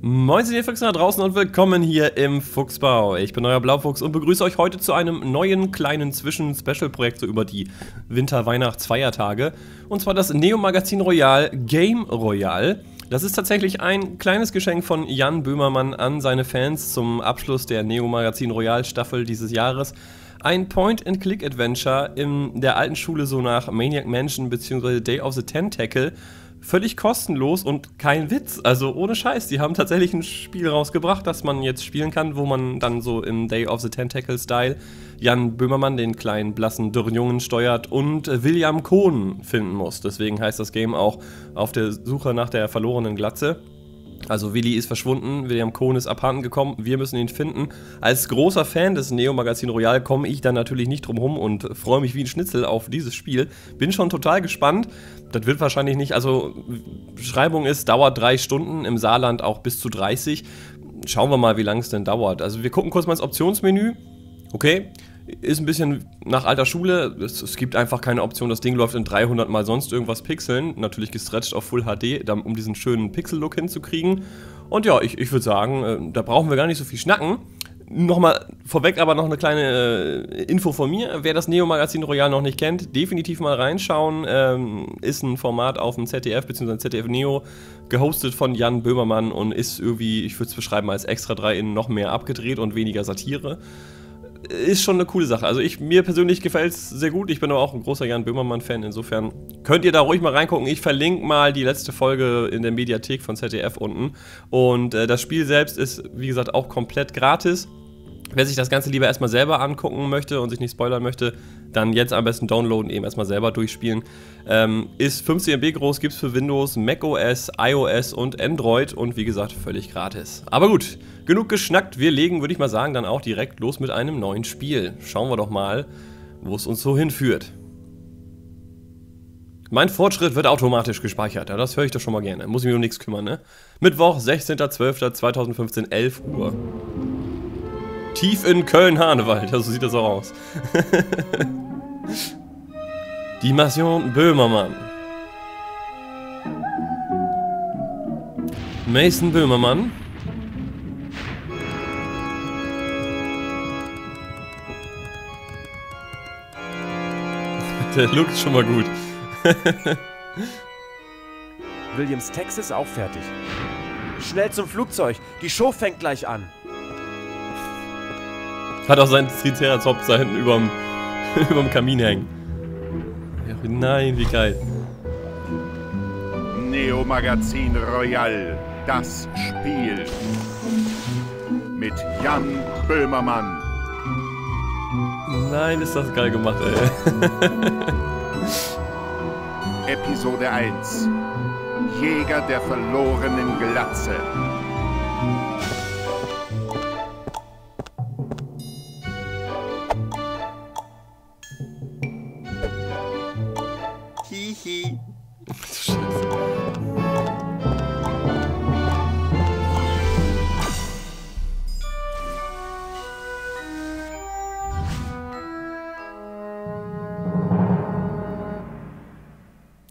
Moin, ihr Füchse da draußen und willkommen hier im Fuchsbau. Ich bin euer Blaufuchs und begrüße euch heute zu einem neuen kleinen Zwischen-Special-Projekt so über die Winter-Weihnachts-Feiertage. Und zwar das Neo-Magazin Royal Game Royal. Das ist tatsächlich ein kleines Geschenk von Jan Böhmermann an seine Fans zum Abschluss der Neo-Magazin Royal Staffel dieses Jahres. Ein Point-and-Click-Adventure in der alten Schule so nach Maniac Mansion bzw. Day of the Tentacle völlig kostenlos und kein Witz. Also ohne Scheiß. Die haben tatsächlich ein Spiel rausgebracht, das man jetzt spielen kann, wo man dann so im Day of the Tentacle-Style Jan Böhmermann, den kleinen, blassen, dürren Jungen, steuert und William Kohn finden muss. Deswegen heißt das Game auch auf der Suche nach der verlorenen Glatze. Also Willi ist verschwunden, William Cohn ist abhanden gekommen, wir müssen ihn finden. Als großer Fan des Neo Magazin Royal komme ich dann natürlich nicht drum rum und freue mich wie ein Schnitzel auf dieses Spiel. Bin schon total gespannt. Das wird wahrscheinlich nicht, also Beschreibung ist, dauert drei Stunden, im Saarland auch bis zu 30. Schauen wir mal, wie lange es denn dauert. Also wir gucken kurz mal ins Optionsmenü. Okay, ist ein bisschen nach alter Schule. Es, es, gibt einfach keine Option. Das Ding läuft in 300 mal sonst irgendwas Pixeln. Natürlich gestretched auf Full HD, um diesen schönen Pixel-Look hinzukriegen. Und ja, ich, ich würde sagen, äh, da brauchen wir gar nicht so viel schnacken. Nochmal vorweg aber noch eine kleine äh, Info von mir. Wer das Neo-Magazin Royal noch nicht kennt, definitiv mal reinschauen. Ähm, ist ein Format auf dem ZDF bzw. ZDF Neo, gehostet von Jan Böhmermann und ist irgendwie, ich würde es beschreiben, als Extra 3 in noch mehr abgedreht und weniger Satire ist schon eine coole Sache. Also ich, mir persönlich gefällt es sehr gut. Ich bin aber auch ein großer Jan Böhmermann-Fan. Insofern könnt ihr da ruhig mal reingucken. Ich verlinke mal die letzte Folge in der Mediathek von ZDF unten. Und äh, das Spiel selbst ist, wie gesagt, auch komplett gratis. Wer sich das Ganze lieber erstmal selber angucken möchte und sich nicht spoilern möchte, dann jetzt am besten downloaden, eben erstmal selber durchspielen. Ähm, ist 15 MB groß, gibt es für Windows, macOS, iOS und Android und wie gesagt, völlig gratis. Aber gut, genug geschnackt. Wir legen, würde ich mal sagen, dann auch direkt los mit einem neuen Spiel. Schauen wir doch mal, wo es uns so hinführt. Mein Fortschritt wird automatisch gespeichert. Ja, das höre ich doch schon mal gerne. Muss ich mich um nichts kümmern, ne? Mittwoch, 16.12.2015, 11 Uhr. Tief in Köln-Hanewald. So sieht das auch aus. Die Mission Böhmermann. Mason Böhmermann. Der Look ist schon mal gut. Williams Text ist auch fertig. Schnell zum Flugzeug. Die Show fängt gleich an. Hat auch sein Triceratops da hinten überm, überm Kamin hängen. Nein, wie geil. Neo Magazin Royal, das Spiel. Mit Jan Böhmermann. Nein, ist das geil gemacht, ey. Episode 1. Jäger der verlorenen Glatze.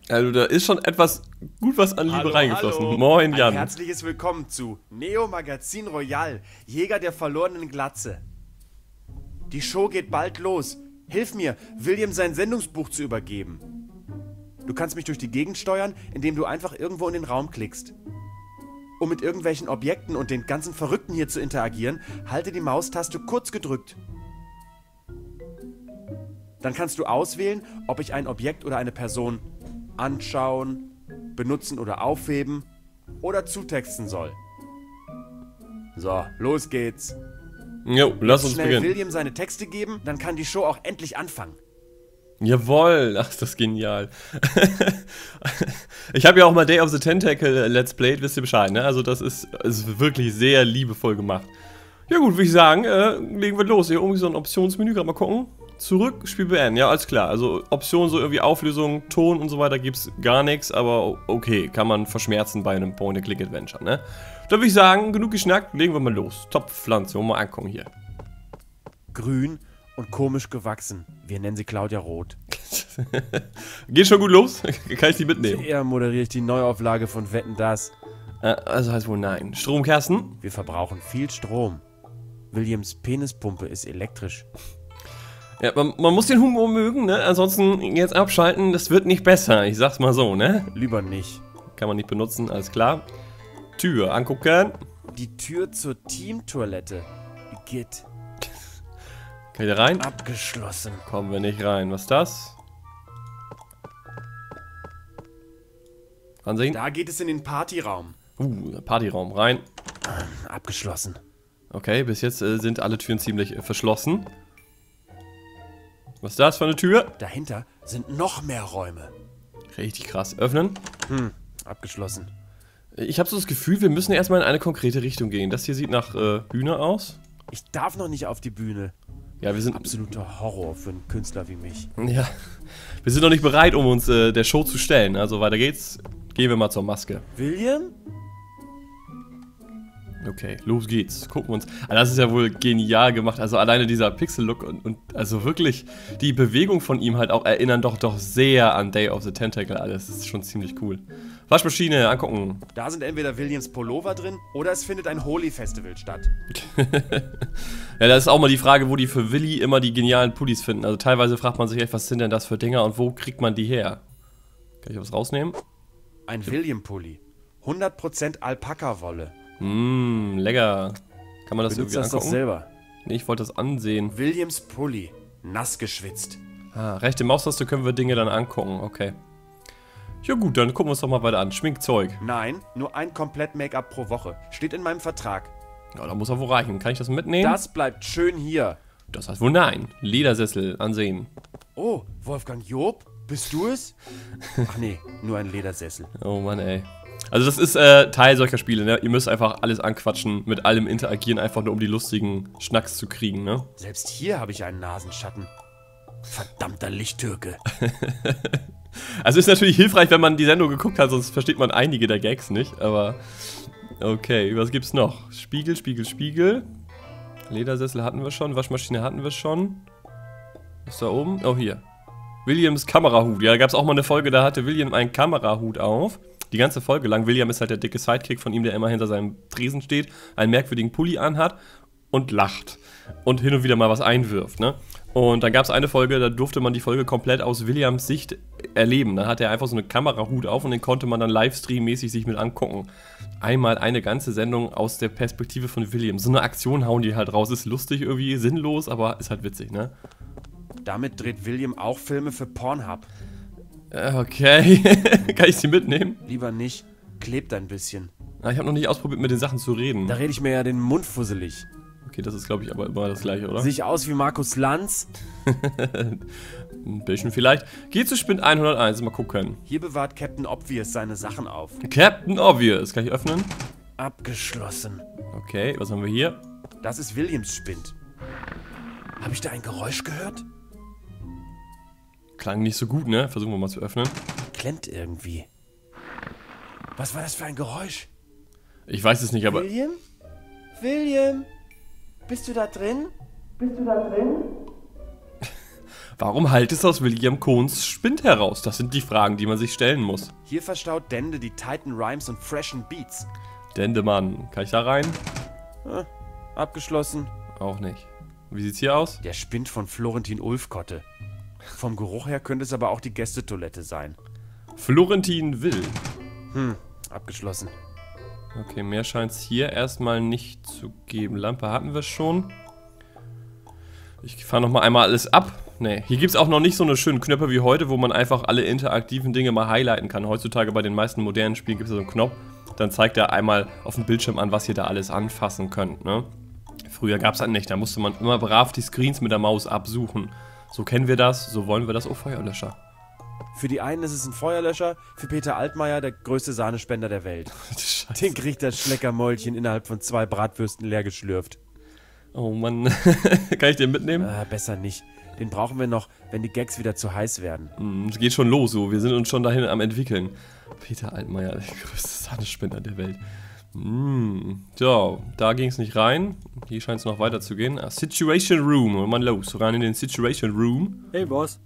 Also da ist schon etwas gut was an Liebe hallo, reingeflossen. Hallo. Moin Jan. Ein herzliches Willkommen zu Neo Magazin Royal, Jäger der verlorenen Glatze. Die Show geht bald los. Hilf mir, William sein Sendungsbuch zu übergeben. Du kannst mich durch die Gegend steuern, indem du einfach irgendwo in den Raum klickst. Um mit irgendwelchen Objekten und den ganzen Verrückten hier zu interagieren, halte die Maustaste kurz gedrückt. Dann kannst du auswählen, ob ich ein Objekt oder eine Person anschauen, benutzen oder aufheben oder zutexten soll. So, los geht's. Jo, lass uns schnell beginnen. William seine Texte geben, dann kann die Show auch endlich anfangen. Jawoll, ach, das ist genial. ich habe ja auch mal Day of the Tentacle äh, Let's Played, wisst ihr Bescheid, ne? Also das ist, ist wirklich sehr liebevoll gemacht. Ja gut, würde ich sagen, äh, legen wir los. Hier irgendwie so ein Optionsmenü, gerade mal gucken. Zurück, Spiel beenden. Ja, alles klar. Also Optionen, so irgendwie Auflösung, Ton und so weiter gibt es gar nichts, aber okay, kann man verschmerzen bei einem Point-and-Click-Adventure, ne? Da würde ich sagen, genug geschnackt, legen wir mal los. Top-Pflanze, mal angucken hier. Grün und komisch gewachsen. Wir nennen sie Claudia Roth. Geht schon gut los? Kann ich die mitnehmen? Eher moderiere ich die Neuauflage von Wetten das. Äh, also heißt wohl nein. Stromkersten? Wir verbrauchen viel Strom. Williams Penispumpe ist elektrisch. Ja, man, man muss den Humor mögen, ne? Ansonsten jetzt abschalten, das wird nicht besser. Ich sag's mal so, ne? Lieber nicht. Kann man nicht benutzen, alles klar. Tür angucken. Die Tür zur Teamtoilette. Geht Kann ich da rein? abgeschlossen. Kommen wir nicht rein. Was ist das? Ansehen. Da geht es in den Partyraum. Uh, Partyraum. Rein. Abgeschlossen. Okay, bis jetzt äh, sind alle Türen ziemlich äh, verschlossen. Was ist das für eine Tür? Dahinter sind noch mehr Räume. Richtig krass. Öffnen. Hm, abgeschlossen. Ich habe so das Gefühl, wir müssen erstmal in eine konkrete Richtung gehen. Das hier sieht nach äh, Bühne aus. Ich darf noch nicht auf die Bühne. Ja, wir sind Absoluter Horror für einen Künstler wie mich. Ja, wir sind noch nicht bereit, um uns äh, der Show zu stellen. Also weiter geht's. Gehen wir mal zur Maske. William? Okay, los geht's. Gucken wir uns. Also das ist ja wohl genial gemacht. Also alleine dieser Pixel-Look und, und also wirklich die Bewegung von ihm halt auch erinnern doch doch sehr an Day of the Tentacle. Alles das ist schon ziemlich cool. Waschmaschine angucken. Da sind entweder Williams Pullover drin oder es findet ein Holy Festival statt. Ja, da ist auch mal die Frage, wo die für Willy immer die genialen Pullis finden. Also teilweise fragt man sich echt, was sind denn das für Dinger und wo kriegt man die her? Kann ich was rausnehmen? Ein William-Pulli. 100% Alpaka-Wolle. Mmm, lecker. Kann man das Benutzt irgendwie das doch angucken? selber. Nee, ich wollte das ansehen. Williams Pulli. Nass geschwitzt. Ah, rechte Maustaste können wir Dinge dann angucken, okay. Ja gut, dann gucken wir uns doch mal weiter an. Schminkzeug. Nein, nur ein komplett Make-up pro Woche. Steht in meinem Vertrag. Ja, da muss er wohl reichen. Kann ich das mitnehmen? Das bleibt schön hier. das heißt wohl nein. Ledersessel ansehen. Oh, Wolfgang Job? Bist du es? Ach nee, nur ein Ledersessel. Oh Mann, ey. Also das ist äh, Teil solcher Spiele, ne? Ihr müsst einfach alles anquatschen, mit allem interagieren, einfach nur um die lustigen Schnacks zu kriegen, ne? Selbst hier habe ich einen Nasenschatten. Verdammter Lichttürke. Also ist natürlich hilfreich, wenn man die Sendung geguckt hat, sonst versteht man einige der Gags nicht, aber okay, was gibt's noch? Spiegel, Spiegel, Spiegel. Ledersessel hatten wir schon, Waschmaschine hatten wir schon. Was ist da oben? Oh, hier. Williams Kamerahut. Ja, da gab es auch mal eine Folge, da hatte William einen Kamerahut auf. Die ganze Folge lang. William ist halt der dicke Sidekick von ihm, der immer hinter seinem Tresen steht, einen merkwürdigen Pulli anhat und lacht. Und hin und wieder mal was einwirft, ne? Und dann gab es eine Folge, da durfte man die Folge komplett aus Williams Sicht erleben. Da hat er einfach so eine Kamerahut auf und den konnte man dann livestream-mäßig sich mit angucken. Einmal eine ganze Sendung aus der Perspektive von William. So eine Aktion hauen die halt raus. Ist lustig irgendwie, sinnlos, aber ist halt witzig, ne? Damit dreht William auch Filme für Pornhub. Äh, Okay. Kann ich sie mitnehmen? Lieber nicht. Klebt ein bisschen. Ah, ich habe noch nicht ausprobiert, mit den Sachen zu reden. Da rede ich mir ja den Mund fusselig. Okay, das ist, glaube ich, aber immer das gleiche, oder? Sehe ich aus wie Markus Lanz? Ein bisschen vielleicht. Geh zu Spind 101, mal gucken. Hier bewahrt Captain Obvious seine Sachen auf. Captain Obvious. Kann ich öffnen? Abgeschlossen. Okay, was haben wir hier? Das ist Williams Spind. Habe ich da ein Geräusch gehört? Klang nicht so gut, ne? Versuchen wir mal zu öffnen. Klemmt irgendwie. Was war das für ein Geräusch? Ich weiß es nicht, aber. William? William? Bist du da drin? Bist du da drin? Warum halt es aus William Kohns Spind heraus? Das sind die Fragen, die man sich stellen muss. Hier verstaut Dende die Titan Rhymes und freshen Beats. Dendemann. Kann ich da rein? Abgeschlossen. Auch nicht. Wie sieht's hier aus? Der Spind von Florentin Ulfkotte. Vom Geruch her könnte es aber auch die Gästetoilette sein. Florentin Will. Abgeschlossen. Okay, mehr scheint es hier erstmal nicht zu geben. Lampe hatten wir schon. Ich fahre nochmal einmal alles ab. Ne, hier gibt es auch noch nicht so eine schönen Knöpfe wie heute, wo man einfach alle interaktiven Dinge mal highlighten kann. Heutzutage bei den meisten modernen Spielen gibt es so einen Knopf. Dann zeigt er einmal auf dem Bildschirm an, was ihr da alles anfassen könnt. Ne? Früher gab es das nicht. Da musste man immer brav die Screens mit der Maus absuchen. So kennen wir das, so wollen wir das. Oh, Feuerlöscher. Für die einen ist es ein Feuerlöscher, für Peter Altmaier der größte Sahnespender der Welt. Scheiße. Den kriegt das Schleckermäulchen innerhalb von zwei Bratwürsten leer geschlürft. Oh Mann. kann ich den mitnehmen? Ah, besser nicht. Den brauchen wir noch, wenn die Gags wieder zu heiß werden. Mm, Es geht schon los, so. Wir sind uns schon dahin am entwickeln. Peter Altmaier, der größte Sahnespender der Welt. Hm, so, da ging es nicht rein. Hier scheint es noch weiter zu gehen. Ah, Situation Room. Mann, los, rein in den Situation Room. Hey, Boss.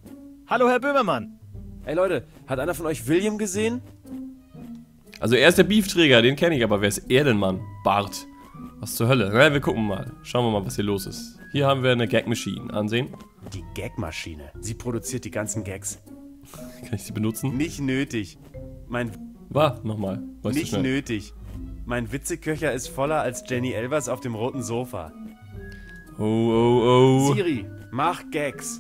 Hallo, Herr Böhmermann. Ey Leute, hat einer von euch William gesehen? Also er ist der Beefträger, den kenne ich, aber wer ist er denn, Mann? Bart. Was zur Hölle? Na, wir gucken mal. Schauen wir mal, was hier los ist. Hier haben wir eine Gag-Machine. Ansehen. Die Gagmaschine. Sie produziert die ganzen Gags. Kann ich sie benutzen? Nicht nötig. Mein War, nochmal. Nicht nötig. Mein Witzeköcher ist voller als Jenny Elvers auf dem roten Sofa. Oh, oh, oh. Siri, mach Gags.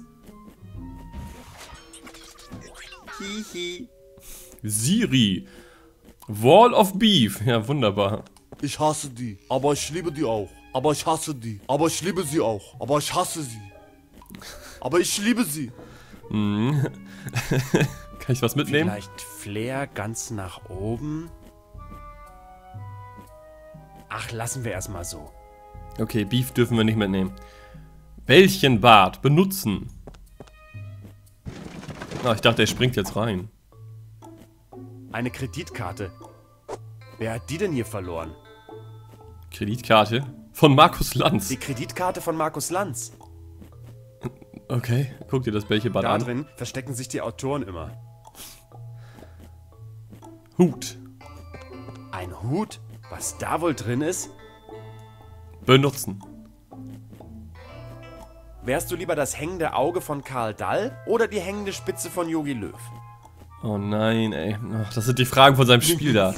Hihi. Siri. Wall of Beef. Ja, wunderbar. Ich hasse die, aber ich liebe die auch. Aber ich hasse die, aber ich liebe sie auch. Aber ich hasse sie. Aber ich liebe sie. Kann ich was mitnehmen? Vielleicht Flair ganz nach oben? Ach, lassen wir erstmal so. Okay, Beef dürfen wir nicht mitnehmen. Welchen Bart benutzen? Ah, ich dachte, er springt jetzt rein. Eine Kreditkarte. Wer hat die denn hier verloren? Kreditkarte von Markus Lanz. Die Kreditkarte von Markus Lanz. Okay, guck dir das Bällchenbad Da an. drin verstecken sich die Autoren immer. Hut. Ein Hut? Was da wohl drin ist? Benutzen. Wärst du lieber das hängende Auge von Karl Dall oder die hängende Spitze von Yogi Löw? Oh nein, ey. Ach, das sind die Fragen von seinem Spiel da.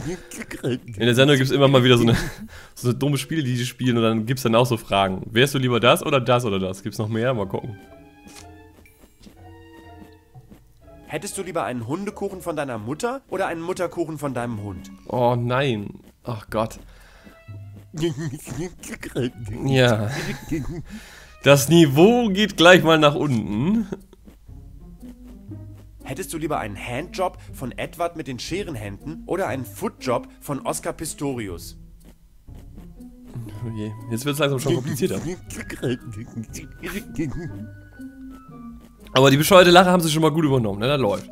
In der Sendung gibt es immer mal wieder so eine, so eine dumme Spiele, die die spielen und dann gibt es dann auch so Fragen. Wärst du lieber das oder das oder das? Gibt's noch mehr? Mal gucken. Hättest du lieber einen Hundekuchen von deiner Mutter oder einen Mutterkuchen von deinem Hund? Oh nein. Ach Gott. Ja. Das Niveau geht gleich mal nach unten. Hättest du lieber einen Handjob von Edward mit den Scherenhänden oder einen Footjob von Oscar Pistorius? Oh je. Jetzt wird es langsam schon komplizierter. Aber die bescheuerte Lache haben sie schon mal gut übernommen, ne? Das läuft.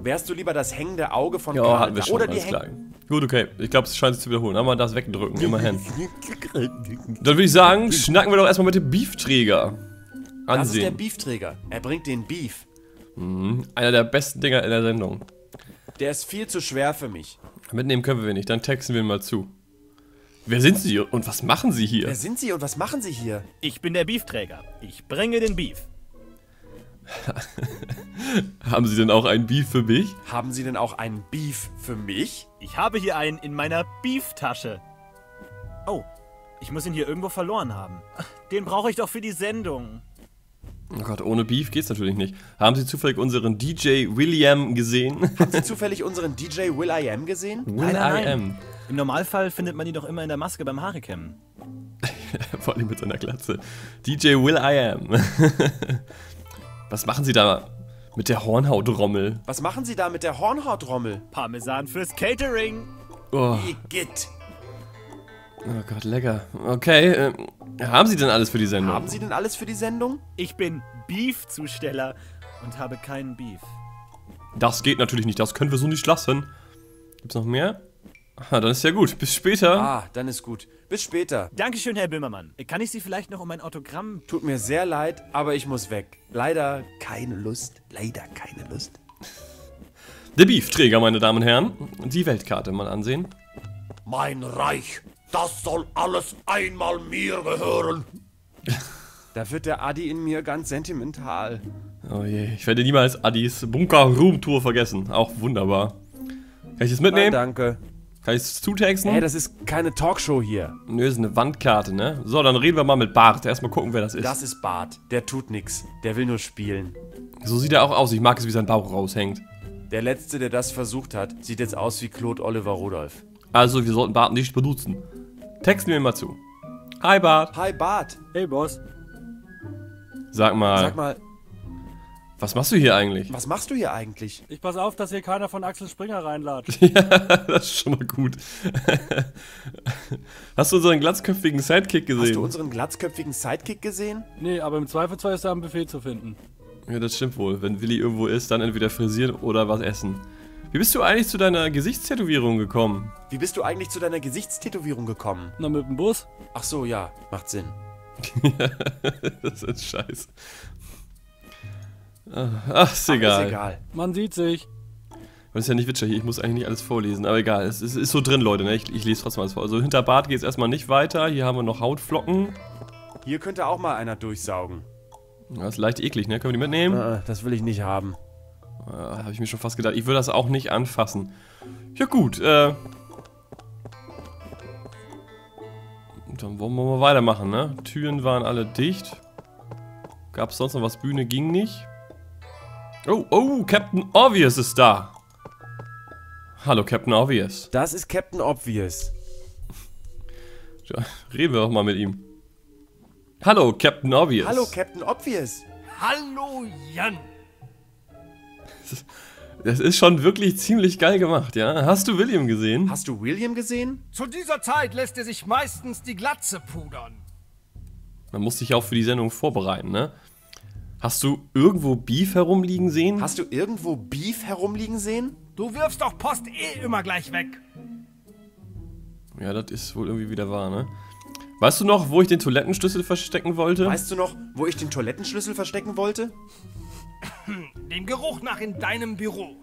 Wärst du lieber das hängende Auge von Ja, Karl hatten wir schon, oder die alles klar. Gut, okay. Ich glaube, es scheint sich zu wiederholen. Einmal das wegdrücken, immerhin. Dann würde ich sagen, schnacken wir doch erstmal mit dem Beefträger. Das ist der Ansehen. Beefträger. Er bringt den Beef. Einer der besten Dinger in der Sendung. Der ist viel zu schwer für mich. Mitnehmen können wir nicht, dann texten wir ihn mal zu. Wer sind Sie und was machen Sie Wer hier? sind Sie und was machen Sie hier? Ich bin der Beefträger. Ich bringe den Beef. Haben Sie denn auch ein Beef für mich? Haben Sie denn auch einen Beef für mich? Ich habe hier einen in meiner Beeftasche. Oh, ich muss ihn hier irgendwo verloren haben. Den brauche ich doch für die Sendung. Oh Gott, ohne Beef geht's natürlich nicht. Haben Sie zufällig unseren DJ William gesehen? Haben Sie zufällig unseren DJ Will I Am gesehen? Will nein, nein. I am. Im Normalfall findet man ihn doch immer in der Maske beim Haaricam. Vor allem mit seiner Glatze. DJ Will I am. Was machen Sie da mit der Hornhautrommel? Was machen Sie da mit der Hornhautrommel? Parmesan fürs Catering. Oh, Igitt. oh Gott, lecker. Okay, ähm, haben Sie denn alles für die Sendung? Haben Sie denn alles für die Sendung? Ich bin Beef-Zusteller und habe keinen Beef. Das geht natürlich nicht, das können wir so nicht lassen. Gibt's noch mehr? Ah, dann ist ja gut. Bis später. Ah, dann ist gut. Bis später. Dankeschön, Herr Böhmermann. Kann ich Sie vielleicht noch um ein Autogramm... Tut mir sehr leid, aber ich muss weg. Leider keine Lust. Leider keine Lust. Der Beefträger, meine Damen und Herren. Die Weltkarte mal ansehen. Mein Reich, das soll alles einmal mir gehören. Da wird der Adi in mir ganz sentimental. Oh je, ich werde niemals Adis Bunker Room Tour vergessen. Auch wunderbar. Kann ich das Nein, mitnehmen? danke. Kann ich es zutexten? Hey, das ist keine Talkshow hier. Nö, ist eine Wandkarte, ne? So, dann reden wir mal mit Bart. Erstmal gucken, wer das ist. Das ist Bart. Der tut nix. Der will nur spielen. So sieht er auch aus. Ich mag es, wie sein Bauch raushängt. Der Letzte, der das versucht hat, sieht jetzt aus wie Claude Oliver Rudolph. Also, wir sollten Bart nicht benutzen. Texten wir ihn mal zu. Hi, Bart. Hi Bart. Hey, Boss. Sag mal, Sag mal, was machst du hier eigentlich? was machst du hier eigentlich? Ich pass auf, dass hier keiner von Axel Springer reinlatscht. das ist schon mal gut. Hast du unseren glatzköpfigen Sidekick Hast du gesehen? unseren glatzköpfigen Sidekick gesehen? Nee, aber im Zweifelsfall ist er am Buffet zu finden. Ja, das stimmt wohl. Wenn Willi irgendwo ist, dann entweder frisieren oder was essen. Wie bist du eigentlich zu deiner Gesichtstätowierung gekommen? Wie bist du eigentlich zu deiner Gesichtstätowierung gekommen? Na, mit dem Bus? Ach so, ja, macht Sinn. das ist scheiße. Ach, ist egal. Ist egal. Man sieht sich. Das ist ja nicht hier, ich muss eigentlich nicht alles vorlesen, aber egal, es ist, ist so drin, Leute, ne? ich, ich lese trotzdem alles vor. Also hinter Bart geht es erstmal nicht weiter, hier haben wir noch Hautflocken. Hier könnte auch mal einer durchsaugen. Das ist leicht eklig, ne? Können wir die mitnehmen? Äh, das will ich nicht haben. Äh, Habe ich mir schon fast gedacht, ich würde das auch nicht anfassen. Ja gut, äh... Dann wollen wir mal weitermachen, ne? Türen waren alle dicht. Gab es sonst noch was? Bühne ging nicht. Oh, oh, Captain Obvious ist da. Hallo, Captain Obvious. Das ist Captain Obvious. Ja, reden wir doch mal mit ihm. Hallo, Captain Obvious. Hallo, Captain Obvious. Hallo Jan. Das ist schon wirklich ziemlich geil gemacht, ja? Hast du William gesehen? Hast du William gesehen? Zu dieser Zeit lässt er sich meistens die Glatze pudern. Man muss sich auch für die Sendung vorbereiten, ne? Hast du irgendwo Beef herumliegen sehen? Hast du irgendwo Beef herumliegen sehen? Du wirfst doch Post eh immer gleich weg. Ja, das ist wohl irgendwie wieder wahr, ne? Weißt du noch, wo ich den Toilettenschlüssel verstecken wollte? Weißt du noch, wo ich den Toilettenschlüssel verstecken wollte? Dem Geruch nach in deinem Büro.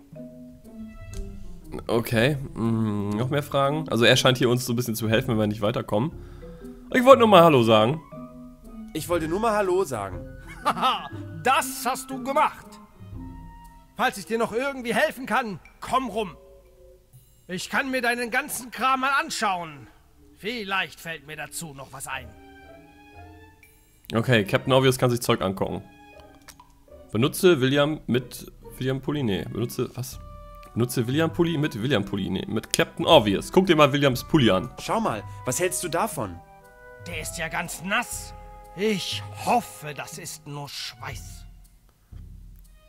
Okay, hm, noch mehr Fragen? Also er scheint hier uns so ein bisschen zu helfen, wenn wir nicht weiterkommen. Ich wollte nur mal Hallo sagen. Ich wollte nur mal Hallo sagen. Haha, das hast du gemacht. Falls ich dir noch irgendwie helfen kann, komm rum. Ich kann mir deinen ganzen Kram mal anschauen. Vielleicht fällt mir dazu noch was ein. Okay, Captain Obvious kann sich Zeug angucken. Benutze William mit William Pulli, nee, benutze, was? Benutze William Pulli mit William Pulli, nee, mit Captain Obvious. Guck dir mal Williams Pulli an. Schau mal, was hältst du davon? Der ist ja ganz nass. Ich hoffe, das ist nur Schweiß.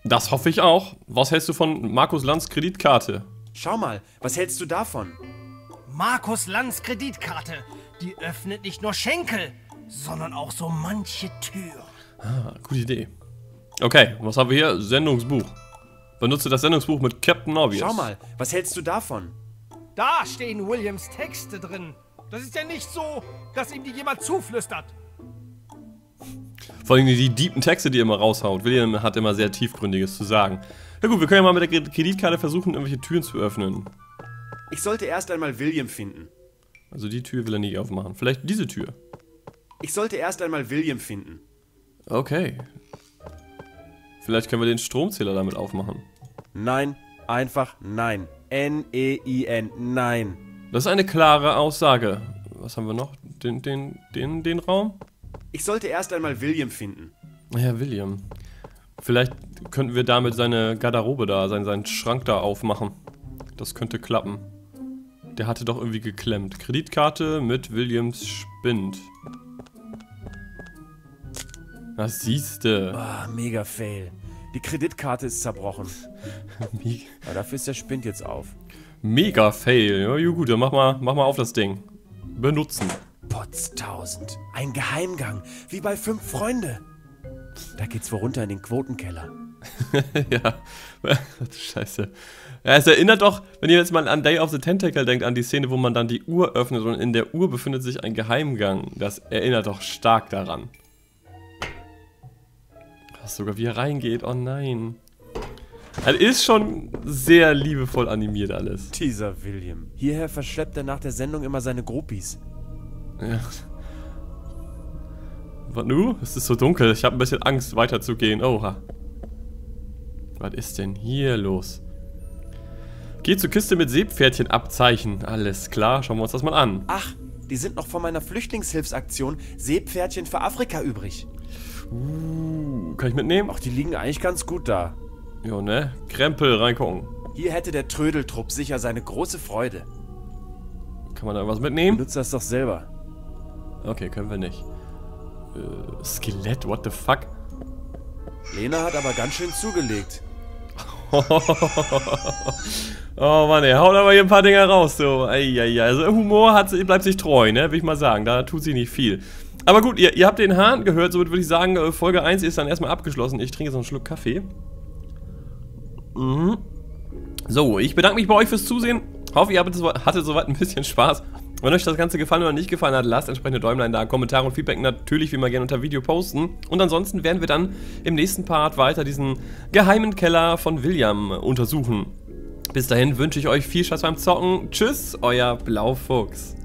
Das hoffe ich auch. Was hältst du von Markus Lanz Kreditkarte? Schau mal, was hältst du davon? Markus Lanz Kreditkarte. Die öffnet nicht nur Schenkel, sondern auch so manche Tür. Ah, gute Idee. Okay, was haben wir hier? Sendungsbuch. Benutze das Sendungsbuch mit Captain Obvious. Schau mal, was hältst du davon? Da stehen Williams Texte drin. Das ist ja nicht so, dass ihm die jemand zuflüstert. Vor allem die deepen Texte, die er immer raushaut. William hat immer sehr tiefgründiges zu sagen. Na gut, wir können ja mal mit der Kreditkarte versuchen, irgendwelche Türen zu öffnen. Ich sollte erst einmal William finden. Also die Tür will er nicht aufmachen. Vielleicht diese Tür. Ich sollte erst einmal William finden. Okay. Vielleicht können wir den Stromzähler damit aufmachen. Nein, einfach nein. N-E-I-N, nein. Das ist eine klare Aussage. Was haben wir noch? Den, den, den, den Raum? Ich sollte erst einmal William finden. Ja, William. Vielleicht könnten wir damit seine Garderobe da, seinen, seinen Schrank da aufmachen. Das könnte klappen. Der hatte doch irgendwie geklemmt. Kreditkarte mit Williams Spind. Das siehste. Ah, mega fail. Die Kreditkarte ist zerbrochen. Aber dafür ist der Spind jetzt auf. Mega fail. Ja, ja, gut, dann mach mal, mach mal auf das Ding. Benutzen. Potztausend. Ein Geheimgang. Wie bei fünf Freunde. Da geht's wohl runter in den Quotenkeller. ja. Scheiße. Ja, es erinnert doch, wenn ihr jetzt mal an Day of the Tentacle denkt, an die Szene, wo man dann die Uhr öffnet und in der Uhr befindet sich ein Geheimgang. Das erinnert doch stark daran. Was sogar wie er reingeht, oh nein. Das ist schon sehr liebevoll animiert alles. Dieser William. Hierher verschleppt er nach der Sendung immer seine Groupies. Ja. Was nu? Es ist so dunkel. Ich habe ein bisschen Angst, weiterzugehen. Oha. Was ist denn hier los? Geh zur Kiste mit Seepferdchenabzeichen. Alles klar, schauen wir uns das mal an. Ach, die sind noch von meiner Flüchtlingshilfsaktion Seepferdchen für Afrika übrig. Uh, kann ich mitnehmen? Ach, die liegen eigentlich ganz gut da. Jo, ne? Krempel reingucken. Hier hätte der Trödeltrupp sicher seine große Freude. Kann man da was mitnehmen? Benutzt das doch selber. Okay, können wir nicht. Äh, Skelett, what the fuck? Lena hat aber ganz schön zugelegt. oh Mann, er haut aber hier ein paar Dinger raus, so. Eieiei. Also Humor hat, bleibt sich treu, ne? Will ich mal sagen. Da tut sie nicht viel. Aber gut, ihr, ihr habt den Hahn gehört, somit würde ich sagen, äh, Folge 1 ist dann erstmal abgeschlossen. Ich trinke jetzt noch einen Schluck Kaffee. Mhm. So, ich bedanke mich bei euch fürs Zusehen. Hoffe, ihr hattet soweit ein bisschen Spaß. Wenn euch das Ganze gefallen oder nicht gefallen hat, lasst entsprechende Däumlein da, Kommentare und Feedback natürlich wie immer gerne unter Video posten. Und ansonsten werden wir dann im nächsten Part weiter diesen geheimen Keller von William untersuchen. Bis dahin wünsche ich euch viel Spaß beim Zocken. Tschüss, euer Blaufuchs.